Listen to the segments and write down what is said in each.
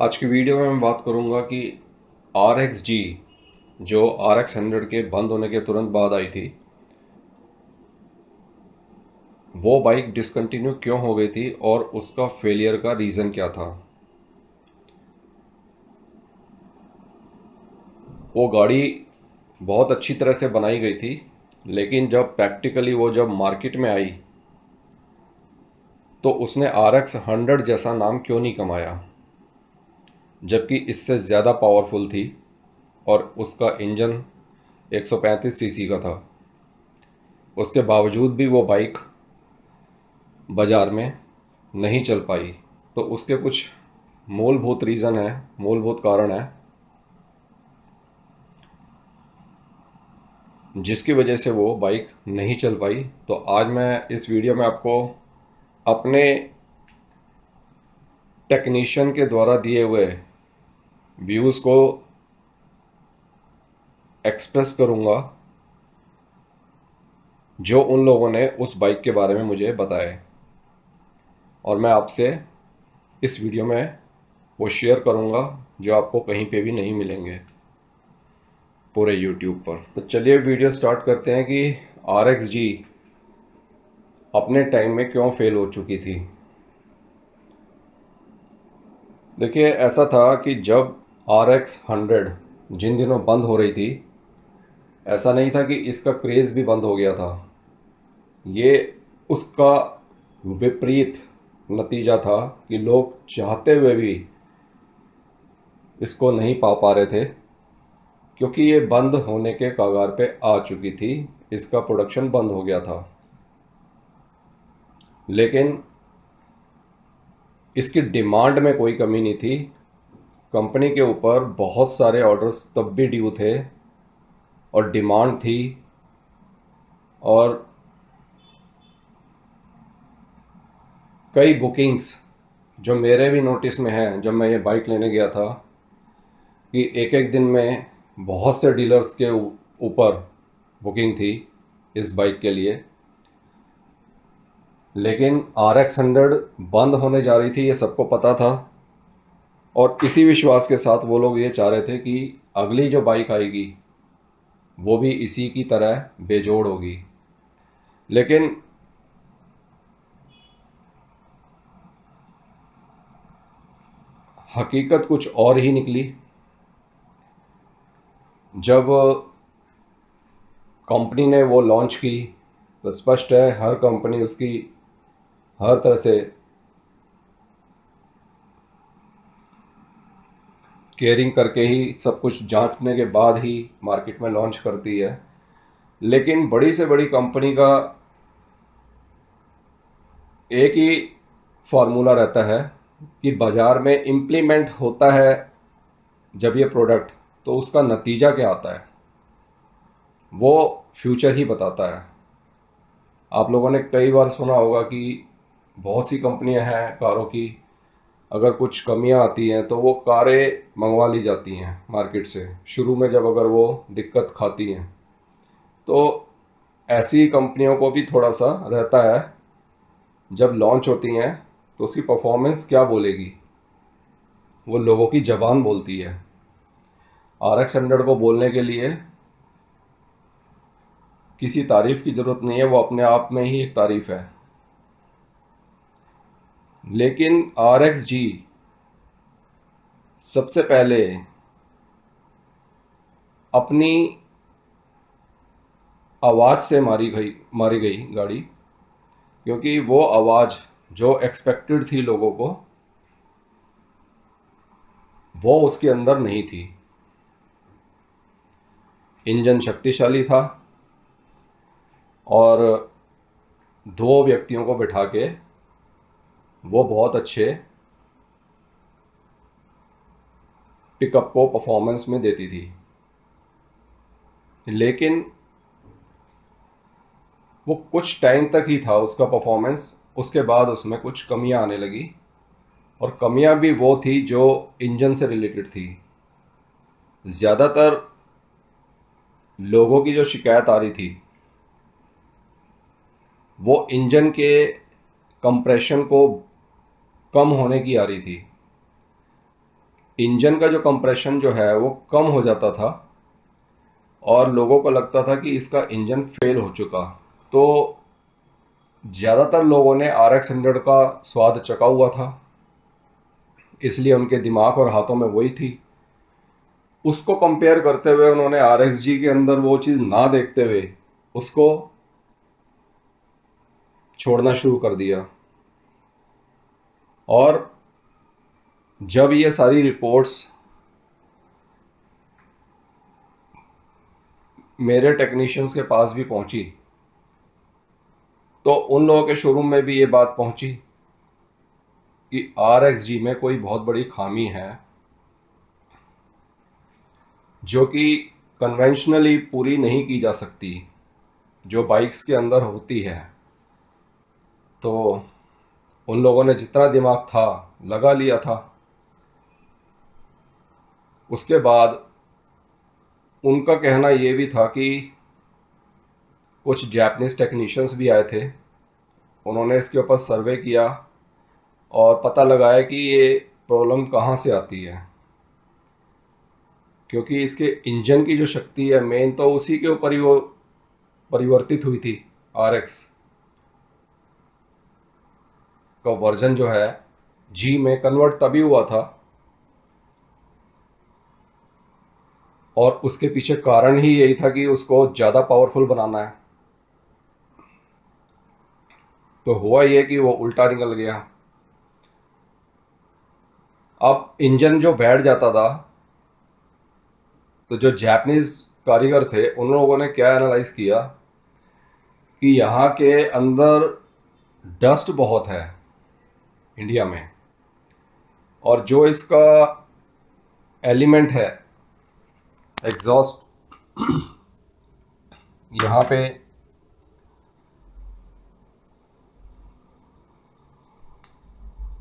आज की वीडियो में मैं बात करूँगा कि आर एक्स जी जो आर एक्स हंड्रेड के बंद होने के तुरंत बाद आई थी, वो बाइक डिसकंटिन्यू क्यों हो गई थी और उसका फेलियर का रीज़न क्या था? वो गाड़ी बहुत अच्छी तरह से बनाई गई थी, लेकिन जब प्रैक्टिकली वो जब मार्केट में आई तो उसने आर एक्स हंड्रेड जैसा नाम क्यों नहीं कमाया? जबकि इससे ज़्यादा पावरफुल थी और उसका इंजन 135 सीसी का था। उसके बावजूद भी वो बाइक बाज़ार में नहीं चल पाई। तो उसके कुछ मूलभूत रीज़न है, मूलभूत कारण है, जिसकी वजह से वो बाइक नहीं चल पाई। तो आज मैं इस वीडियो में आपको अपने टेक्नीशियन के द्वारा दिए हुए व्यूज़ को एक्सप्रेस करूँगा जो उन लोगों ने उस बाइक के बारे में मुझे बताए। और मैं आपसे इस वीडियो में वो शेयर करूँगा जो आपको कहीं पे भी नहीं मिलेंगे पूरे यूट्यूब पर। तो चलिए वीडियो स्टार्ट करते हैं कि आर एक्स जी अपने टाइम में क्यों फेल हो चुकी थी? देखिए, ऐसा था कि जब आर एक्स हंड्रेड जिन दिनों बंद हो रही थी, ऐसा नहीं था कि इसका क्रेज़ भी बंद हो गया था। ये उसका विपरीत नतीजा था कि लोग चाहते हुए भी इसको नहीं पा पा रहे थे, क्योंकि ये बंद होने के कागार पे आ चुकी थी, इसका प्रोडक्शन बंद हो गया था। लेकिन इसकी डिमांड में कोई कमी नहीं थी कंपनी के ऊपर बहुत सारे ऑर्डर्स तब भी ड्यू थे और डिमांड थी और कई बुकिंग्स जो मेरे भी नोटिस में हैं, जब मैं ये बाइक लेने गया था, कि एक एक दिन में बहुत से डीलर्स के ऊपर बुकिंग थी इस बाइक के लिए। लेकिन आर एक्स हंड्रेड बंद होने जा रही थी, ये सबको पता था। और इसी विश्वास के साथ वो लोग ये चाह रहे थे कि अगली जो बाइक आएगी, वो भी इसी की तरह बेजोड़ होगी। लेकिन हकीकत कुछ और ही निकली। जब कंपनी ने वो लॉन्च की तो स्पष्ट है, हर कंपनी उसकी हर तरह से केयरिंग करके ही सब कुछ जांचने के बाद ही मार्केट में लॉन्च करती है। लेकिन बड़ी से बड़ी कंपनी का एक ही फार्मूला रहता है कि बाज़ार में इम्प्लीमेंट होता है जब ये प्रोडक्ट तो उसका नतीजा क्या आता है? वो फ्यूचर ही बताता है। आप लोगों ने कई बार सुना होगा कि बहुत सी कंपनियाँ हैं कारों की अगर कुछ कमियाँ आती हैं तो वो कारें मंगवा ली जाती हैं मार्केट से। शुरू में जब अगर वो दिक्कत खाती हैं तो ऐसी कंपनियों को भी थोड़ा सा रहता है। जब लॉन्च होती हैं तो उसकी परफॉर्मेंस क्या बोलेगी? वो लोगों की जबान बोलती है। आर एक्स हंड्रेड को बोलने के लिए किसी तारीफ़ की ज़रूरत नहीं है, वो अपने आप में ही एक तारीफ़ है। लेकिन आर एक्स जी सबसे पहले अपनी आवाज़ से मारी गई मारी गई गाड़ी, क्योंकि वो आवाज़ जो एक्सपेक्टेड थी लोगों को, वो उसके अंदर नहीं थी। इंजन शक्तिशाली था और दो व्यक्तियों को बिठा के वो बहुत अच्छे पिकअप को परफॉर्मेंस में देती थी। लेकिन वो कुछ टाइम तक ही था उसका परफॉर्मेंस उसके बाद उसमें कुछ कमियाँ आने लगी और कमियाँ भी वो थी जो इंजन से रिलेटेड थी। ज़्यादातर लोगों की जो शिकायत आ रही थी, वो इंजन के कंप्रेशन को कम होने की आ रही थी। इंजन का जो कंप्रेशन जो है, वो कम हो जाता था और लोगों को लगता था कि इसका इंजन फेल हो चुका। तो ज़्यादातर लोगों ने आर एक्स हंड्रेड का स्वाद चका हुआ था, इसलिए उनके दिमाग और हाथों में वही थी। उसको कंपेयर करते हुए उन्होंने आर एक्स जी के अंदर वो चीज़ ना देखते हुए उसको छोड़ना शुरू कर दिया। और जब ये सारी रिपोर्ट्स मेरे टेक्नीशियंस के पास भी पहुँची तो उन लोगों के शोरूम में भी ये बात पहुँची कि आर एक्स जी में कोई बहुत बड़ी खामी है, जो कि कन्वेंशनली पूरी नहीं की जा सकती, जो बाइक्स के अंदर होती है। तो उन लोगों ने जितना दिमाग था, लगा लिया था। उसके बाद उनका कहना ये भी था कि कुछ जैपनीज टेक्नीशियंस भी आए थे। उन्होंने इसके ऊपर सर्वे किया और पता लगाया कि ये प्रॉब्लम कहाँ से आती है। क्योंकि इसके इंजन की जो शक्ति है मेन तो उसी के ऊपर ही वो परिवर्तित हुई थी आर एक्स का वर्जन जो है जी में कन्वर्ट तभी हुआ था और उसके पीछे कारण ही यही था कि उसको ज़्यादा पावरफुल बनाना है। तो हुआ ये कि वो उल्टा निकल गया। अब इंजन जो बैठ जाता था तो जो जैपनीज कारीगर थे, उन लोगों ने क्या एनालाइज किया कि यहाँ के अंदर डस्ट बहुत है। इंडिया में। और जो इसका एलिमेंट है, एग्जॉस्ट, यहाँ पे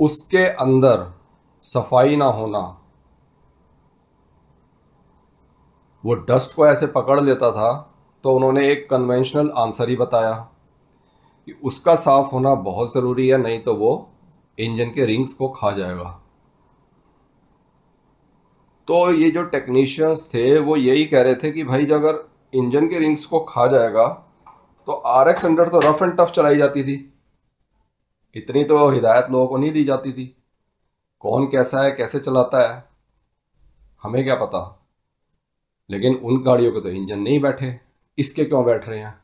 उसके अंदर सफ़ाई ना होना, वो डस्ट को ऐसे पकड़ लेता था तो उन्होंने एक कन्वेंशनल आंसर ही बताया कि उसका साफ़ होना बहुत ज़रूरी है, नहीं तो वो इंजन के रिंग्स को खा जाएगा। तो ये जो टेक्नीशियंस थे, वो यही कह रहे थे कि भाई अगर इंजन के रिंग्स को खा जाएगा तो आर एक्स हंड्रेड तो रफ एंड टफ चलाई जाती थी। इतनी तो हिदायत लोगों को नहीं दी जाती थी। कौन कैसा है, कैसे चलाता है, हमें क्या पता। लेकिन उन गाड़ियों के तो इंजन नहीं बैठे, इसके क्यों बैठ रहे हैं?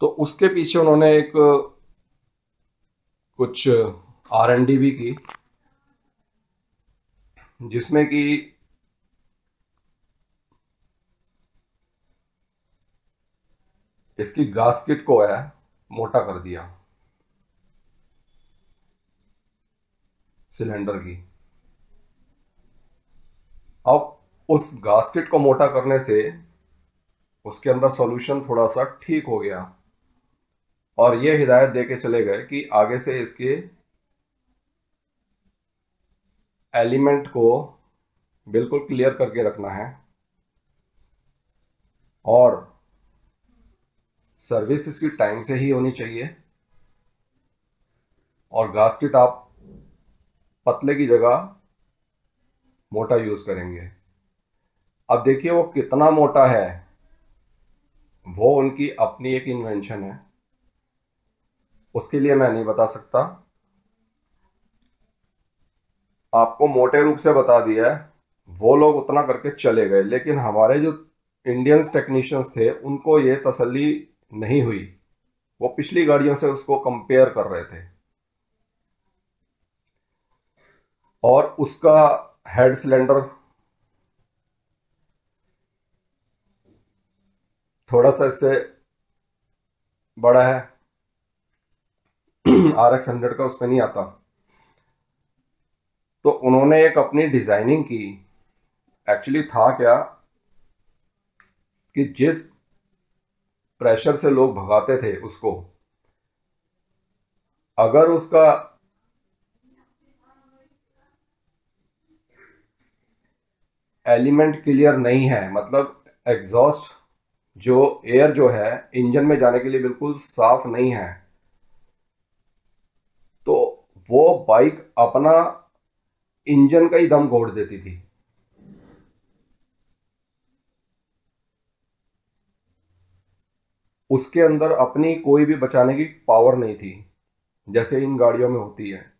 तो उसके पीछे उन्होंने एक कुछ आर एन डी भी की, जिसमें कि इसकी गास्केट को है, मोटा कर दिया। सिलेंडर की। अब उस गास्केट को मोटा करने से उसके अंदर सॉल्यूशन थोड़ा सा ठीक हो गया। और ये हिदायत दे के चले गए कि आगे से इसके एलिमेंट को बिल्कुल क्लियर करके रखना है और सर्विस इसकी टाइम से ही होनी चाहिए और गास्केट आप पतले की जगह मोटा यूज़ करेंगे। अब देखिए वो कितना मोटा है, वो उनकी अपनी एक इन्वेंशन है। उसके लिए मैं नहीं बता सकता। आपको मोटे रूप से बता दिया है, वो लोग उतना करके चले गए, लेकिन हमारे जो इंडियंस टेक्नीशियंस थे, उनको ये तसल्ली नहीं हुई। वो पिछली गाड़ियों से उसको कंपेयर कर रहे थे। और उसका हेड सिलेंडर थोड़ा सा इससे बड़ा है। आर एक्स हंड्रेड का उसमें नहीं आता। तो उन्होंने एक अपनी डिज़ाइनिंग की। एक्चुअली था क्या कि जिस प्रेशर से लोग भगाते थे उसको, अगर उसका एलिमेंट क्लियर नहीं है मतलब एग्जॉस्ट जो एयर जो है इंजन में जाने के लिए बिल्कुल साफ़ नहीं है वो बाइक अपना इंजन का ही दम घोड़ देती थी। उसके अंदर अपनी कोई भी बचाने की पावर नहीं थी, जैसे इन गाड़ियों में होती है।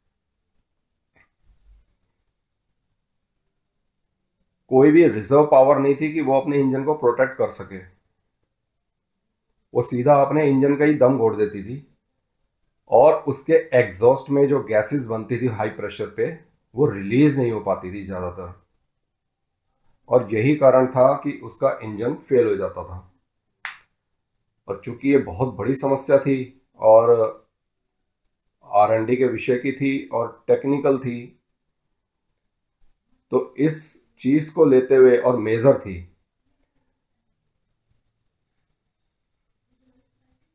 कोई भी रिज़र्व पावर नहीं थी कि वो अपने इंजन को प्रोटेक्ट कर सके। वो सीधा अपने इंजन का ही दम घोड़ देती थी। और उसके एग्जॉस्ट में जो गैसेस बनती थी हाई प्रेशर पे, वो रिलीज़ नहीं हो पाती थी ज़्यादातर। और यही कारण था कि उसका इंजन फेल हो जाता था। और चूँकि ये बहुत बड़ी समस्या थी और आर एन डी के विषय की थी और टेक्निकल थी तो इस चीज़ को लेते हुए और मेजर थी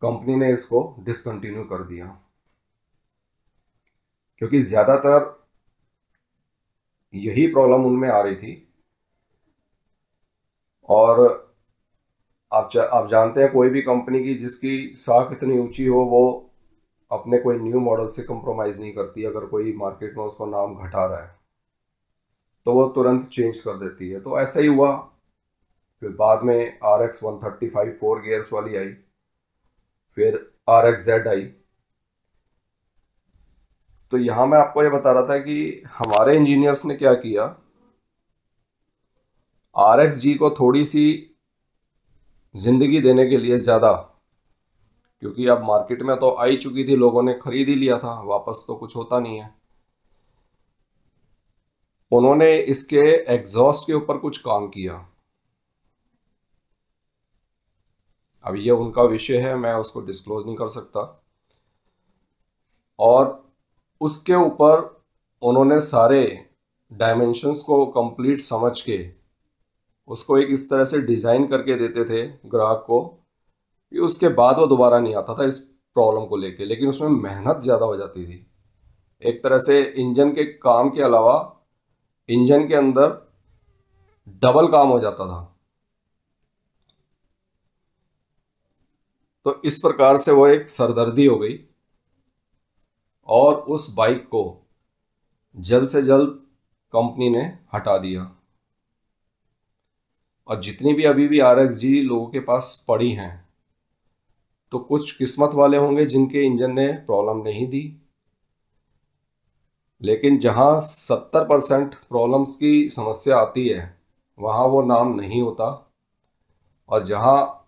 कंपनी ने इसको डिसकंटिन्यू कर दिया। क्योंकि ज़्यादातर यही प्रॉब्लम उनमें आ रही थी। और आप जा, आप जानते हैं कोई भी कंपनी की जिसकी साख इतनी ऊँची हो वो अपने कोई न्यू मॉडल से कंप्रोमाइज़ नहीं करती अगर कोई मार्केट में उसका नाम घटा रहा है। तो वो तुरंत चेंज कर देती है। तो ऐसा ही हुआ। फिर बाद में R X one thirty five four gears वाली आई। फिर आर एक्स जेड आई तो यहाँ मैं आपको ये बता रहा था कि हमारे इंजीनियर्स ने क्या किया? आर एक्स जी को थोड़ी सी ज़िंदगी देने के लिए ज़्यादा, क्योंकि अब मार्केट में तो आई चुकी थी, लोगों ने खरीद ही लिया था, वापस तो कुछ होता नहीं है। उन्होंने इसके एग्जॉस्ट के ऊपर कुछ काम किया। अब ये उनका विषय है, मैं उसको डिस्क्लोज नहीं कर सकता। और उसके ऊपर उन्होंने सारे डायमेंशंस को कंप्लीट समझ के उसको एक इस तरह से डिज़ाइन करके देते थे ग्राहक को कि उसके बाद वो दोबारा नहीं आता था इस प्रॉब्लम को लेके, लेकिन उसमें मेहनत ज़्यादा हो जाती थी। एक तरह से इंजन के काम के अलावा इंजन के अंदर डबल काम हो जाता था। तो इस प्रकार से वो एक सरदर्दी हो गई और उस बाइक को जल्द से जल्द कंपनी ने हटा दिया। और जितनी भी अभी भी आर एक्स जी लोगों के पास पड़ी हैं तो कुछ किस्मत वाले होंगे जिनके इंजन ने प्रॉब्लम नहीं दी। लेकिन जहाँ सत्तर परसेंट प्रॉब्लम्स की समस्या आती है, वहाँ वो नाम नहीं होता। और जहाँ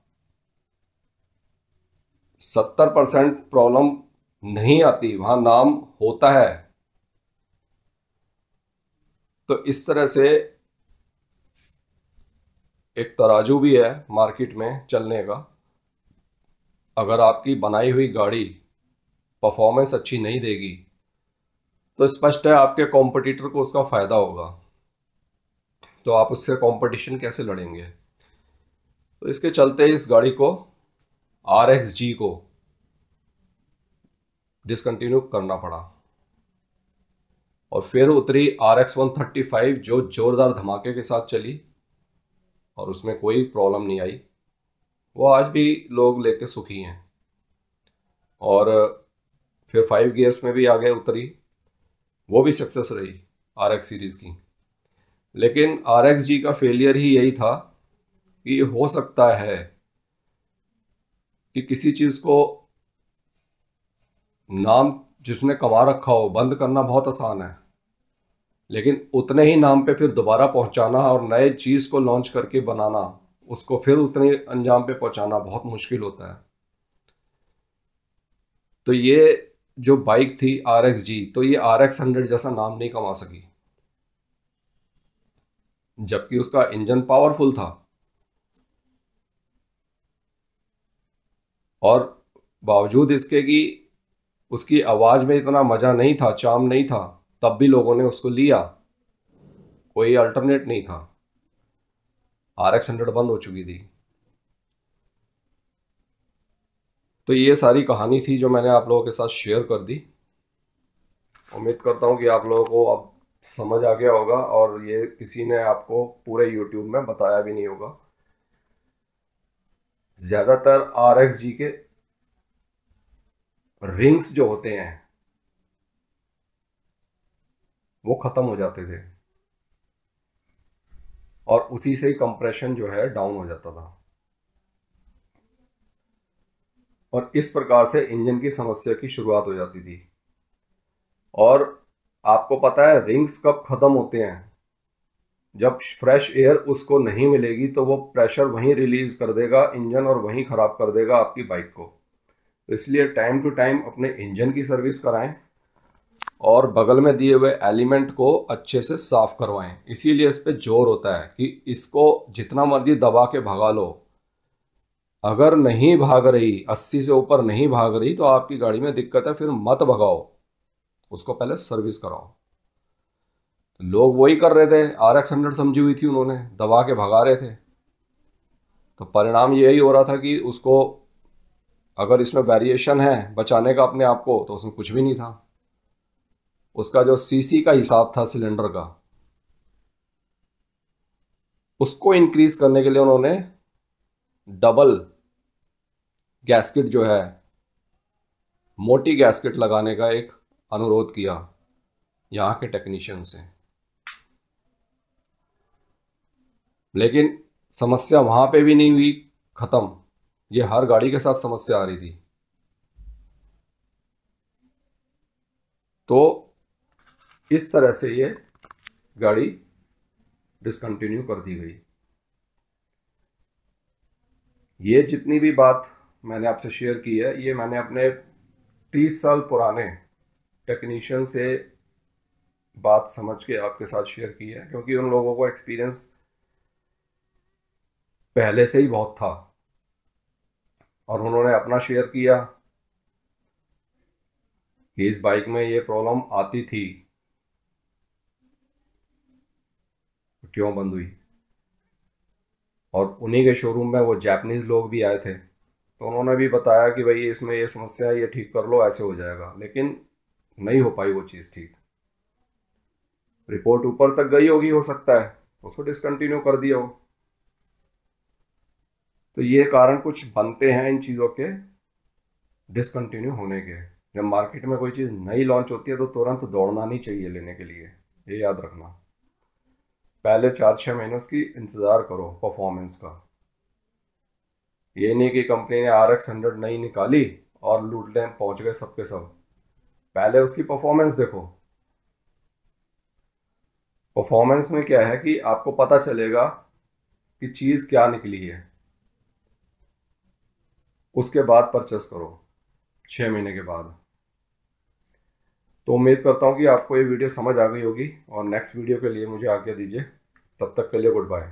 सत्तर परसेंट प्रॉब्लम नहीं आती, वहाँ नाम होता है। तो इस तरह से एक तराजू भी है मार्केट में चलने का। अगर आपकी बनाई हुई गाड़ी परफॉर्मेंस अच्छी नहीं देगी तो स्पष्ट है आपके कॉम्पिटिटर को उसका फ़ायदा होगा। तो आप उससे कंपटीशन कैसे लड़ेंगे? तो इसके चलते इस गाड़ी को आर एक्स जी को डिसकंटिन्यू करना पड़ा। और फिर उतरी R X one thirty five जो ज़ोरदार धमाके के साथ चली और उसमें कोई प्रॉब्लम नहीं आई। वो आज भी लोग लेके सुखी हैं। और फिर फाइव गियर्स में भी आगे उतरी। वो भी सक्सेस रही आर एक्स सीरीज़ की। लेकिन आर एक्स जी का फेलियर ही यही था कि हो सकता है कि किसी चीज़ को नाम जिसने कमा रखा हो, बंद करना बहुत आसान है। लेकिन उतने ही नाम पे फिर दोबारा पहुंचाना और नए चीज़ को लॉन्च करके बनाना, उसको फिर उतने अंजाम पे पहुंचाना बहुत मुश्किल होता है। तो ये जो बाइक थी आर एक्स जी तो ये आर एक्स हंड्रेड जैसा नाम नहीं कमा सकी। जबकि उसका इंजन पावरफुल था। और बावजूद इसके कि उसकी आवाज़ में इतना मज़ा नहीं था, चाम नहीं था, तब भी लोगों ने उसको लिया। कोई अल्टरनेट नहीं था। आर एक्स हंड्रेड बंद हो चुकी थी। तो ये सारी कहानी थी जो मैंने आप लोगों के साथ शेयर कर दी। उम्मीद करता हूँ कि आप लोगों को अब समझ आ गया होगा और ये किसी ने आपको पूरे यूट्यूब में बताया भी नहीं होगा। ज़्यादातर आर जी के रिंग्स जो होते हैं, वो ख़त्म हो जाते थे। और उसी से ही कंप्रेशन जो है डाउन हो जाता था। और इस प्रकार से इंजन की समस्या की शुरुआत हो जाती थी। और आपको पता है रिंग्स कब ख़त्म होते हैं? जब फ्रेश एयर उसको नहीं मिलेगी तो वो प्रेशर वहीं रिलीज़ कर देगा इंजन और वहीं ख़राब कर देगा आपकी बाइक को। तो इसलिए टाइम टू टाइम अपने इंजन की सर्विस कराएँ और बगल में दिए हुए एलिमेंट को अच्छे से साफ़ करवाएँ। इसीलिए इस पर ज़ोर होता है कि इसको जितना मर्ज़ी दबा के भगा लो। अगर नहीं भाग रही 80 से ऊपर नहीं भाग रही तो आपकी गाड़ी में दिक्कत है, फिर मत भगाओ। उसको पहले सर्विस कराओ। लोग वही कर रहे थे आर एक्स हंड्रेड समझी हुई थी उन्होंने, दबा के भगा रहे थे। तो परिणाम यही हो रहा था कि उसको, अगर इसमें वेरिएशन है, बचाने का अपने आप को तो उसमें कुछ भी नहीं था। उसका जो सीसी का हिसाब था सिलेंडर का, उसको इंक्रीज करने के लिए उन्होंने डबल गैस्केट जो है, मोटी गैस्केट लगाने का एक अनुरोध किया, यहाँ के टेक्नीशियन से। लेकिन समस्या वहाँ पे भी नहीं हुई, ख़त्म। ये हर गाड़ी के साथ समस्या आ रही थी। तो इस तरह से ये गाड़ी डिसकंटिन्यू कर दी गई। ये जितनी भी बात मैंने आपसे शेयर की है, ये मैंने अपने तीस साल पुराने टेक्नीशियन से बात समझ के आपके साथ शेयर की है, क्योंकि उन लोगों को एक्सपीरियंस पहले से ही बहुत था। और उन्होंने अपना शेयर किया कि इस बाइक में ये प्रॉब्लम आती थी। क्यों बंद हुई? और उन्हीं के शोरूम में वो जापानीज़ लोग भी आए थे। तो उन्होंने भी बताया कि भाई, इसमें ये समस्या है, ये ठीक कर लो, ऐसे हो जाएगा। लेकिन नहीं हो पाई वो चीज़ ठीक। रिपोर्ट ऊपर तक गई होगी, हो सकता है। उसको डिसकंटिन्यू कर दिया हो। तो ये कारण कुछ बनते हैं इन चीज़ों के डिसकंटिन्यू होने के। जब मार्केट में कोई चीज़ नई लॉन्च होती है तो तुरंत तो दौड़ना नहीं चाहिए लेने के लिए, ये याद रखना। पहले चार छः महीने उसकी इंतज़ार करो परफॉर्मेंस का। ये नहीं कि कंपनी ने आर एक्स हंड्रेड नहीं निकाली और लूट लें पहुँच गए सबके सब। पहले उसकी परफॉर्मेंस देखो। परफॉर्मेंस में क्या है कि आपको पता चलेगा कि चीज़ क्या निकली है। उसके बाद परचेस करो छः महीने के बाद। तो उम्मीद करता हूँ कि आपको ये वीडियो समझ आ गई होगी और नेक्स्ट वीडियो के लिए मुझे आज्ञा दीजिए। तब तक के लिए गुड बाय